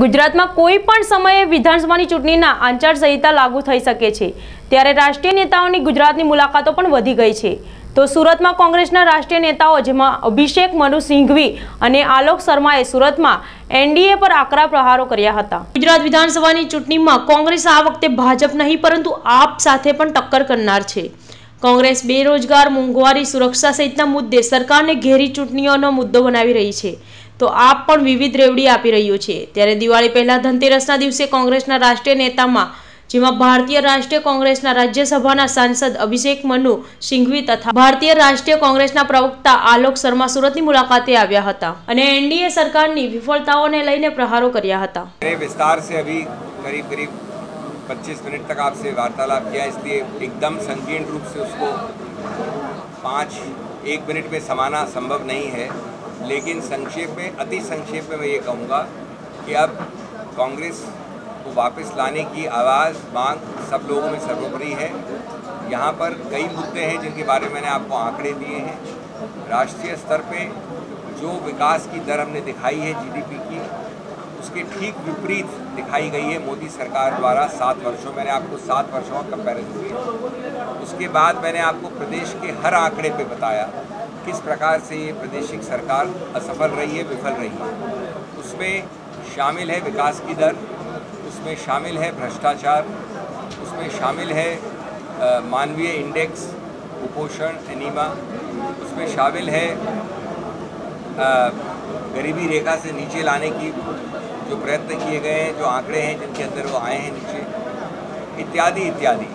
ગુજરાતમાં કોઈ પણ સમયે વિધાનસભાની ચૂંટણીના આચારસંહિતા લાગુ થઈ શકે છે. ત્યારે રાષ્ટ્રીય નેતાઓની ગુજરાતની મુલાકાતો પણ વધી ગઈ છે. તો સુરતમાં કોંગ્રેસના રાષ્ટ્રીય નેતાઓ જેમાં અભિષેક મનુ સિંઘવી અને આલોક શર્માએ સુરતમાં એનડીએ પર આકરા પ્રહારો કર્યા હતા. ગુજરાત વિધાનસભાની ચૂંટણીમાં કોંગ્રેસ આ વખતે ભાજપ નહીં, પરંતુ આપ સાથે પણ ટક્કર કરનાર છે. કોંગ્રેસ બેરોજગાર, મોંઘવારી, સુરક્ષા સહિતના મુદ્દે સરકારને ઘેરી ચૂંટણીઓનો મુદ્દો બનાવી રહી છે. તો આપ પણ વિવિધ રેવડી આપી રહ્યું છે ત્યારે દિવાળી પહેલા ધનતેરસના દિવસે કોંગ્રેસના રાષ્ટ્રીય નેતામાં જેમાં ભારતીય રાષ્ટ્રીય કોંગ્રેસના રાજ્યસભાના સાંસદ અભિષેક મનુ સિંઘવી તથા ભારતીય રાષ્ટ્રીય કોંગ્રેસના પ્રવક્તા આલોક શર્મા સુરતની મુલાકાતે આવ્યા હતા અને એનડીએ સરકારની વિફળતાઓને લઈને પ્રહારો કર્યા હતા मैंने विस्तार से अभी करीब करीब 25 मिनट तक आपसे वार्तालाप किया इसलिए एकदम संकीर्ण रूप से उसको पाँच एक मिनट में समाना संभव नहीं है, लेकिन संक्षेप में, अति संक्षेप में मैं ये कहूँगा कि अब कांग्रेस को वापस लाने की आवाज़, मांग सब लोगों में सर्वोपरि है। यहाँ पर कई मुद्दे हैं जिनके बारे में मैंने आपको आंकड़े दिए हैं। राष्ट्रीय स्तर पे जो विकास की दर हमने दिखाई है जीडीपी की उसके ठीक विपरीत दिखाई गई है मोदी सरकार द्वारा सात वर्षों, मैंने आपको सात वर्षों का कंपैरिजन दिया उसके बाद मैंने आपको प्रदेश के हर आंकड़े पे बताया किस प्रकार से ये प्रदेशिक सरकार असफल रही है, विफल रही है। उसमें शामिल है विकास की दर, उसमें शामिल है भ्रष्टाचार, उसमें शामिल है मानवीय इंडेक्स कुपोषण एनीमा उसमें शामिल है गरीबी रेखा से नीचे लाने की जो प्रयत्न किए गए हैं, जो आंकड़े हैं, जिनके अंदर वो आए हैं नीचे, इत्यादि इत्यादि।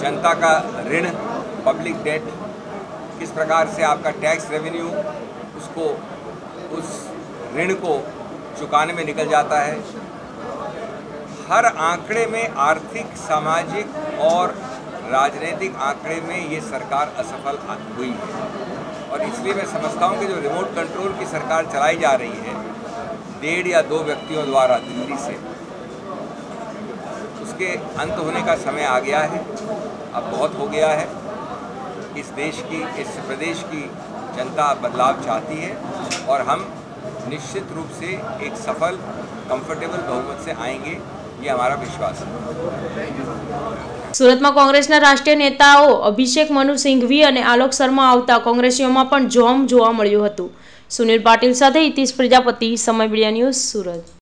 जनता का ऋण पब्लिक डेट किस प्रकार से आपका टैक्स रेवेन्यू उसको, उस ऋण को चुकाने में निकल जाता है। हर आंकड़े में आर्थिक, सामाजिक और राजनीतिक आंकड़े में ये सरकार असफल हुई है। और इसलिए मैं समझता हूँ कि जो रिमोट कंट्रोल की सरकार चलाई जा रही है डेढ़ या दो व्यक्तियों द्वारा दिल्ली से उसके अंत होने का समय आ गया है अब बहुत हो गया है इस देश की इस प्रदेश की जनता अब बदलाव चाहती है और हम निश्चित रूप से एक सफल कंफर्टेबल बहुमत से आएंगे ये हमारा विश्वास है સુરતમાં કોંગ્રેસના રાષ્ટ્રીય નેતાઓ અભિષેક મનુ સિંઘવી અને આલોક શર્મા આવતા કોંગ્રેસીઓમાં પણ જોમ જોવા મળ્યું હતું સુનિલ પાટીલ સાથે હિતેશ પ્રજાપતિ સમય મીડિયા ન્યૂઝ સુરત.